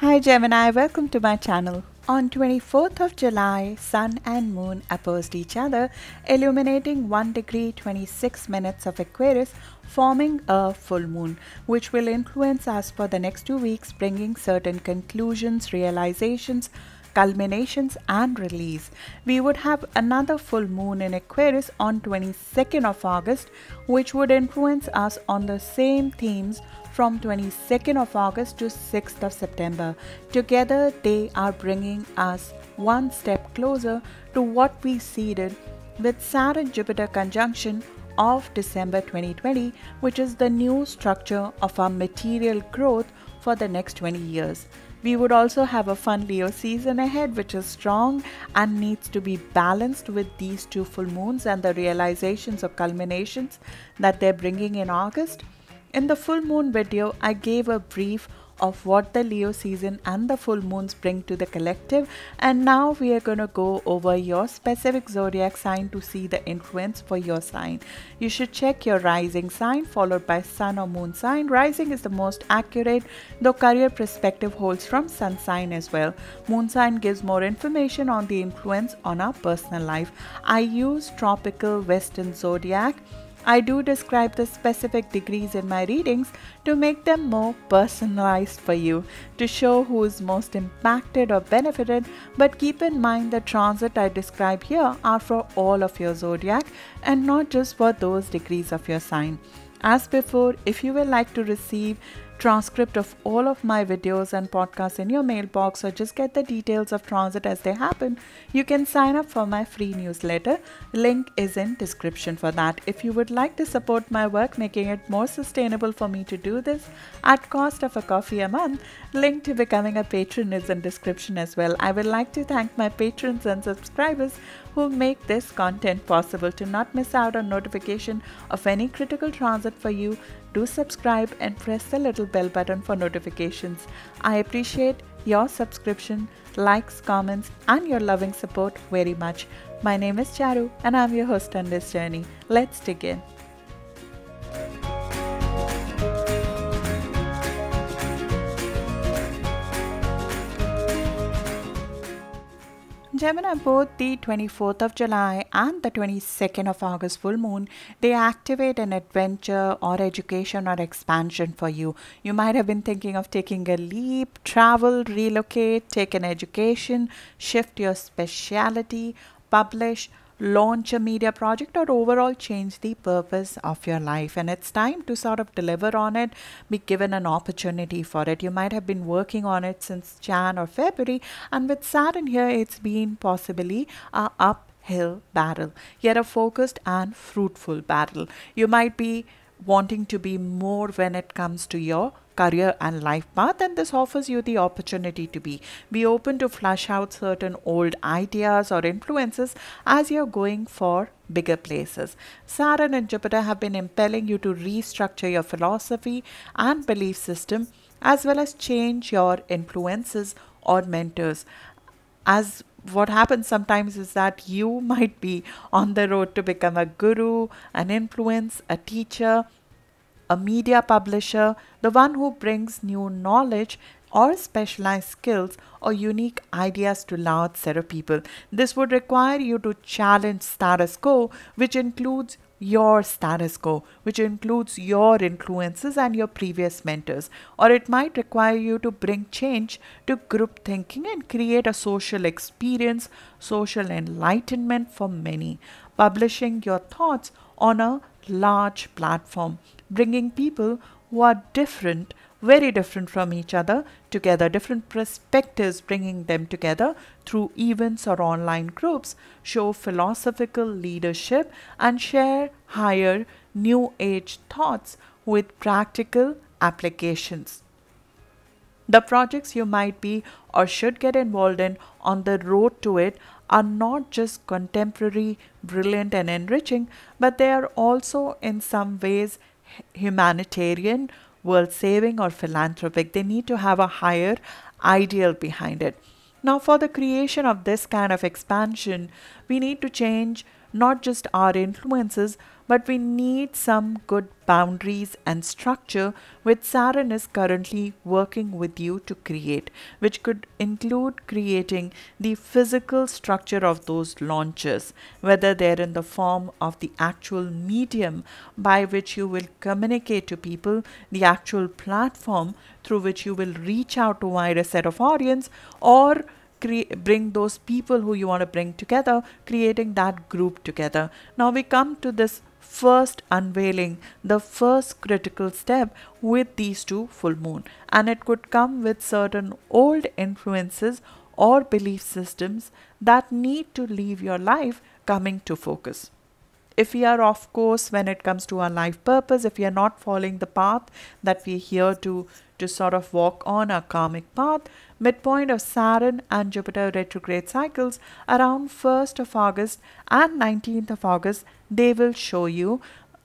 Hi Gemini, welcome to my channel. On 24th of July, Sun and Moon opposed each other, illuminating 1 degree 26 minutes of Aquarius, forming a full moon, which will influence us for the next two weeks, bringing certain conclusions, realizations, culminations and release. We would have another full moon in Aquarius on 22nd of August which would influence us on the same themes from 22nd of August to 6th of September. Together they are bringing us one step closer to what we seeded with Saturn Jupiter conjunction of December 2020 which is the new structure of our material growth for the next 20 years. We would also have a fun Leo season ahead, which is strong and needs to be balanced with these two full moons and the realizations of culminations that they're bringing in August. In the full moon video, I gave a brief of what the Leo season and the full moons bring to the collective. And now we are going to go over your specific zodiac sign to see the influence for your sign. You should check your rising sign followed by sun or moon sign. Rising is the most accurate, though career perspective holds from sun sign as well. Moon sign gives more information on the influence on our personal life. I use tropical western zodiac I do describe the specific degrees in my readings to make them more personalized for you, to show who is most impacted or benefited. But keep in mind the transit I describe here are for all of your zodiac and not just for those degrees of your sign. As before, if you would like to receive transcript of all of my videos and podcasts in your mailbox or just get the details of transit as they happen, you can sign up for my free newsletter. Link is in description for that. If you would like to support my work, making it more sustainable for me to do this at cost of a coffee a month, link to becoming a patron is in description as well. I would like to thank my patrons and subscribers who make this content possible. To not miss out on notification of any critical transit for you, do subscribe and press the little bell button for notifications. I appreciate your subscription, likes, comments, and your loving support very much. My name is Charu, and I'm your host on this journey. Let's begin. Gemini, both the 24th of July and the 22nd of August full moon, they activate an adventure or education or expansion for you. You might have been thinking of taking a leap, travel, relocate, take an education, shift your specialty, publish, launch a media project or overall change the purpose of your life. And it's time to sort of deliver on it be given an opportunity for it. You might have been working on it since jan or february and with saturn here it's been possibly a uphill battle yet a focused and fruitful battle. You might be wanting to be more when it comes to your career and life path and this offers you the opportunity to be be open to flush out certain old ideas or influences as you're going for bigger places. Saturn and jupiter have been impelling you to restructure your philosophy and belief system as well as change your influences or mentors. As what happens sometimes is that you might be on the road to become a guru, an influence, a teacher, a media publisher, the one who brings new knowledge or specialized skills or unique ideas to large set of people. This would require you to challenge status quo, which includes your status quo, which includes your influences and your previous mentors. Or it might require you to bring change to group thinking and create a social experience, social enlightenment for many, publishing your thoughts on a large platform bringing people who are different, very different from each other together, different perspectives, bringing them together through events or online groups, show philosophical leadership, and share higher new age thoughts with practical applications. The projects you might be or should get involved in on the road to it are not just contemporary, brilliant, and enriching, but they are also in some ways humanitarian, world saving, or philanthropic. They need to have a higher ideal behind it. Now, for the creation of this kind of expansion, we need to change not just our influences, but we need some good boundaries and structure which Saturn is currently working with you to create, which could include creating the physical structure of those launches, whether they're in the form of the actual medium by which you will communicate to people, the actual platform through which you will reach out to wider set of audience, or bring those people who you want to bring together, creating that group together. Now we come to this first unveiling, the first critical step with these two full moon. And it could come with certain old influences or belief systems that need to leave your life coming to focus. If we are off course when it comes to our life purpose, if we are not following the path that we're here to, to sort of walk on our karmic path, midpoint of Saturn and Jupiter retrograde cycles around 1st of August and 19th of August they will show you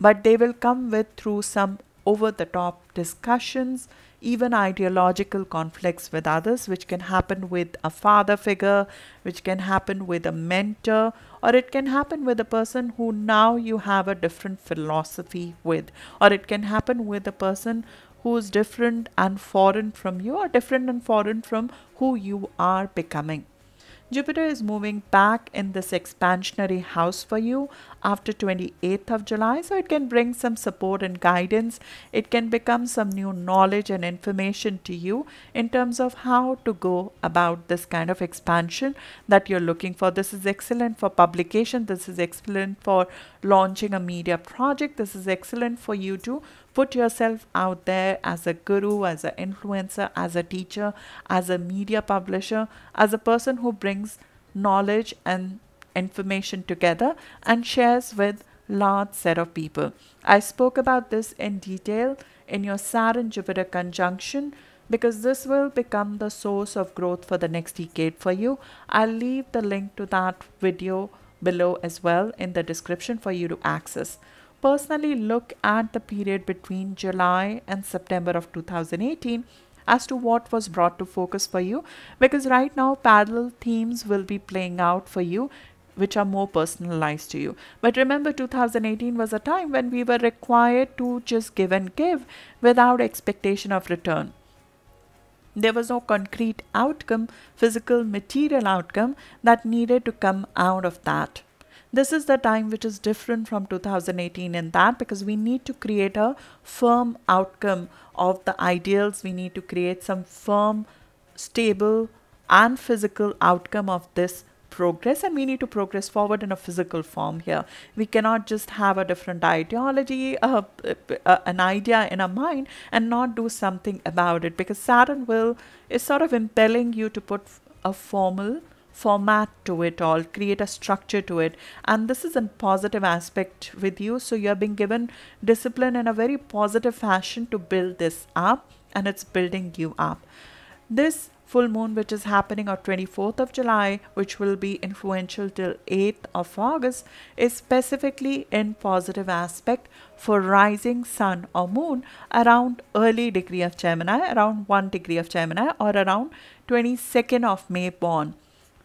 but they will come with through some over the top discussions even ideological conflicts with others which can happen with a father figure which can happen with a mentor or it can happen with a person who now you have a different philosophy with or it can happen with a person who's different and foreign from you or different and foreign from who you are becoming. Jupiter is moving back in this expansionary house for you after 28th of July. So it can bring some support and guidance. It can become some new knowledge and information to you in terms of how to go about this kind of expansion that you're looking for. This is excellent for publication. This is excellent for launching a media project. This is excellent for you to put yourself out there as a guru, as an influencer, as a teacher, as a media publisher, as a person who brings knowledge and information together and shares with large set of people. I spoke about this in detail in your Saturn Jupiter conjunction because this will become the source of growth for the next decade for you. I'll leave the link to that video below as well in the description for you to access personally look at the period between July and September of 2018 as to what was brought to focus for you because right now parallel themes will be playing out for you which are more personalized to you. But remember 2018 was a time when we were required to just give and give without expectation of return. There was no concrete outcome, physical material outcome that needed to come out of that this is the time which is different from 2018 in that because we need to create a firm outcome of the ideals. We need to create some firm stable and physical outcome of this progress and we need to progress forward in a physical form here. We cannot just have a different ideology uh, an idea in our mind and not do something about it because saturn will is sort of impelling you to put a formal format to it all, create a structure to it. And this is a positive aspect with you. So you're being given discipline in a very positive fashion to build this up and it's building you up. This full moon which is happening on 24th of July which will be influential till 8th of August is specifically in positive aspect for rising sun or moon around early degree of Gemini around 1 degree of Gemini or around 22nd of May born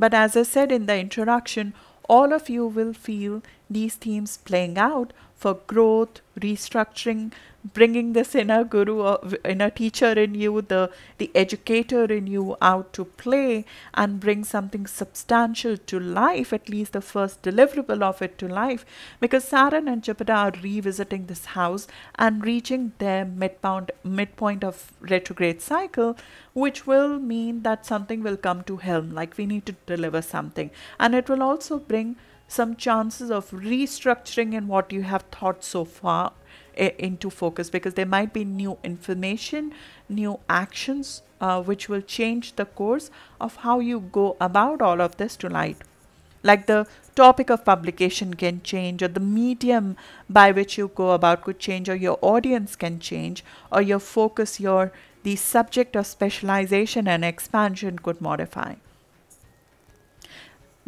but as I said in the introduction, all of you will feel these themes playing out for growth, restructuring, bringing this inner guru uh, or inner teacher in you, the, the educator in you out to play and bring something substantial to life, at least the first deliverable of it to life. Because Saturn and Jupiter are revisiting this house and reaching their midpoint, midpoint of retrograde cycle, which will mean that something will come to helm, like we need to deliver something. And it will also bring some chances of restructuring in what you have thought so far into focus because there might be new information, new actions uh, which will change the course of how you go about all of this to light. Like the topic of publication can change, or the medium by which you go about could change, or your audience can change, or your focus, your the subject of specialization and expansion could modify.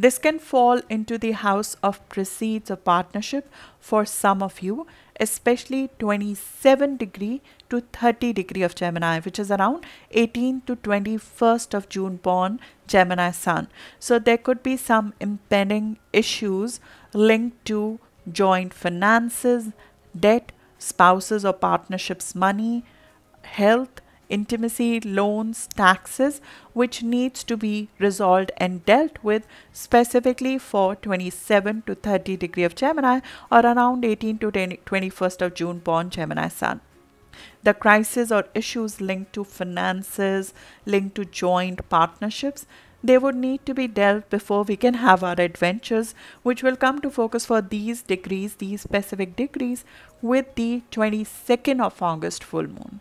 This can fall into the house of precedes or partnership for some of you, especially 27 degree to 30 degree of Gemini, which is around 18 to 21st of June born Gemini Sun. So there could be some impending issues linked to joint finances, debt, spouses or partnerships money, health, intimacy, loans, taxes, which needs to be resolved and dealt with specifically for 27 to 30 degree of Gemini or around 18 to 21st of June born Gemini Sun. The crisis or issues linked to finances, linked to joint partnerships, they would need to be dealt before we can have our adventures, which will come to focus for these degrees, these specific degrees, with the 22nd of August full moon.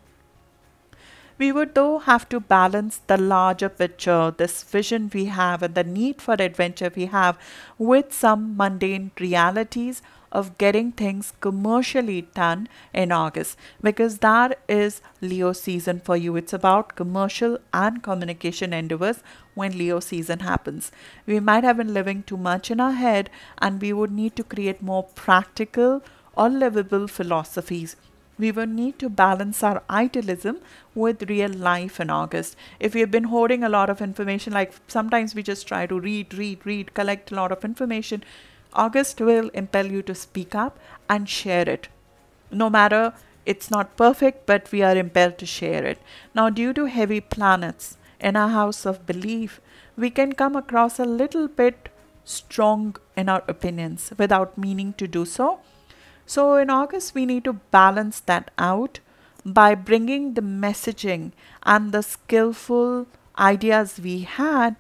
We would though have to balance the larger picture, this vision we have, and the need for adventure we have with some mundane realities of getting things commercially done in August because that is Leo season for you. It's about commercial and communication endeavors when Leo season happens. We might have been living too much in our head and we would need to create more practical or livable philosophies we will need to balance our idealism with real life in August. If we have been hoarding a lot of information, like sometimes we just try to read, read, read, collect a lot of information, August will impel you to speak up and share it. No matter it's not perfect, but we are impelled to share it. Now, due to heavy planets in our house of belief, we can come across a little bit strong in our opinions without meaning to do so so in August, we need to balance that out by bringing the messaging and the skillful ideas we had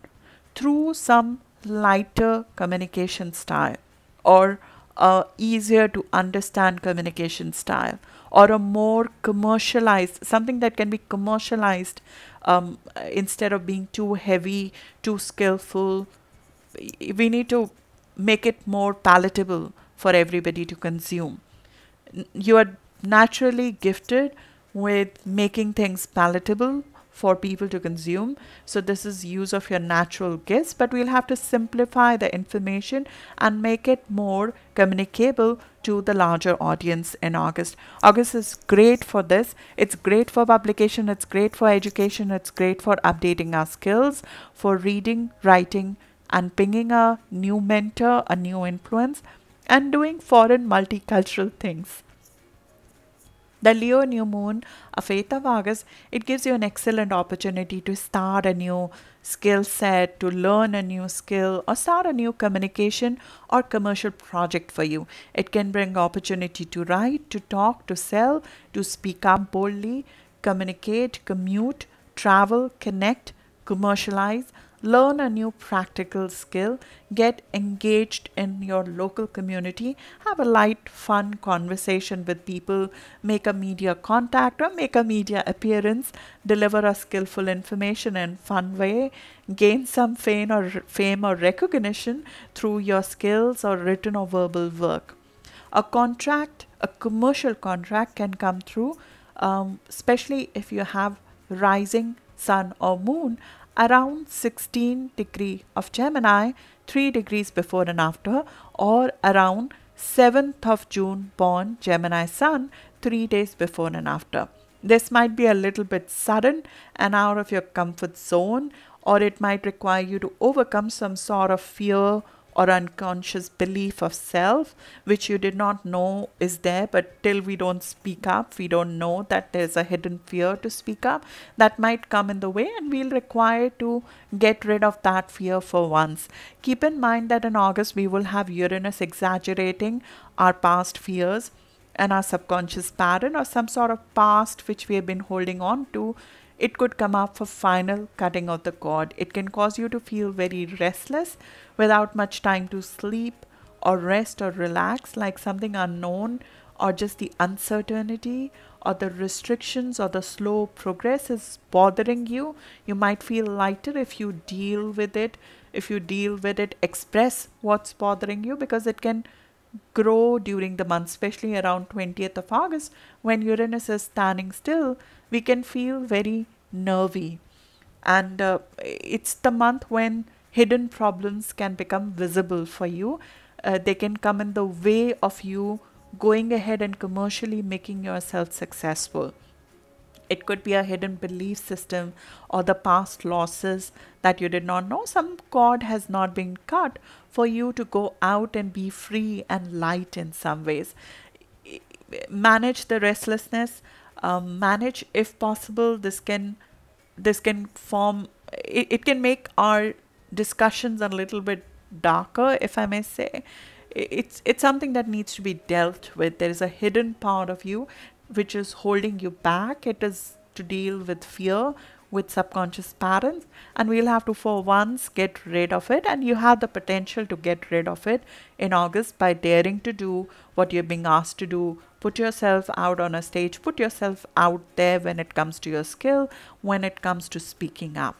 through some lighter communication style or a easier to understand communication style or a more commercialized something that can be commercialized um, instead of being too heavy too skillful. We need to make it more palatable for everybody to consume. You are naturally gifted with making things palatable for people to consume. So this is use of your natural gifts, but we'll have to simplify the information and make it more communicable to the larger audience in August. August is great for this. It's great for publication. It's great for education. It's great for updating our skills, for reading, writing, and pinging a new mentor, a new influence and doing foreign multicultural things. The Leo new moon of 8th of August, it gives you an excellent opportunity to start a new skill set, to learn a new skill, or start a new communication or commercial project for you. It can bring opportunity to write, to talk, to sell, to speak up boldly, communicate, commute, travel, connect, commercialize, learn a new practical skill, get engaged in your local community, have a light, fun conversation with people, make a media contact or make a media appearance, deliver a skillful information in fun way, gain some fame or fame or recognition through your skills or written or verbal work. A contract, a commercial contract can come through, um, especially if you have rising sun or moon around 16 degree of Gemini, 3 degrees before and after, or around 7th of June born Gemini Sun, 3 days before and after. This might be a little bit sudden and out of your comfort zone, or it might require you to overcome some sort of fear or unconscious belief of self which you did not know is there but till we don't speak up we don't know that there's a hidden fear to speak up that might come in the way and we'll require to get rid of that fear for once. Keep in mind that in august we will have uranus exaggerating our past fears and our subconscious pattern or some sort of past which we have been holding on to it could come up for final cutting of the cord. It can cause you to feel very restless without much time to sleep or rest or relax, like something unknown or just the uncertainty or the restrictions or the slow progress is bothering you. You might feel lighter if you deal with it. If you deal with it, express what's bothering you because it can grow during the month, especially around 20th of August when Uranus is standing still we can feel very nervy. And uh, it's the month when hidden problems can become visible for you. Uh, they can come in the way of you going ahead and commercially making yourself successful. It could be a hidden belief system or the past losses that you did not know. Some cord has not been cut for you to go out and be free and light in some ways. Manage the restlessness. Um, manage, if possible, this can this can form. It, it can make our discussions a little bit darker, if I may say. It's it's something that needs to be dealt with. There is a hidden part of you which is holding you back. It is to deal with fear, with subconscious patterns, and we'll have to, for once, get rid of it. And you have the potential to get rid of it in August by daring to do what you're being asked to do. Put yourself out on a stage, put yourself out there when it comes to your skill, when it comes to speaking up.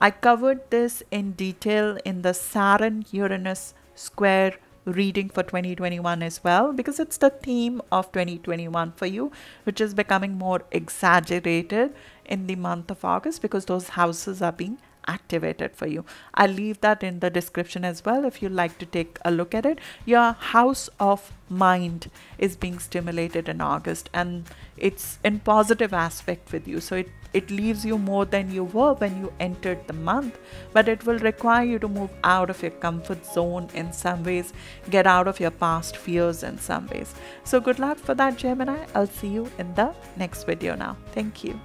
I covered this in detail in the Saturn Uranus square reading for 2021 as well because it's the theme of 2021 for you which is becoming more exaggerated in the month of August because those houses are being activated for you. I'll leave that in the description as well if you'd like to take a look at it. Your house of mind is being stimulated in August and it's in positive aspect with you. So it, it leaves you more than you were when you entered the month, but it will require you to move out of your comfort zone in some ways, get out of your past fears in some ways. So good luck for that, Gemini. I'll see you in the next video now. Thank you.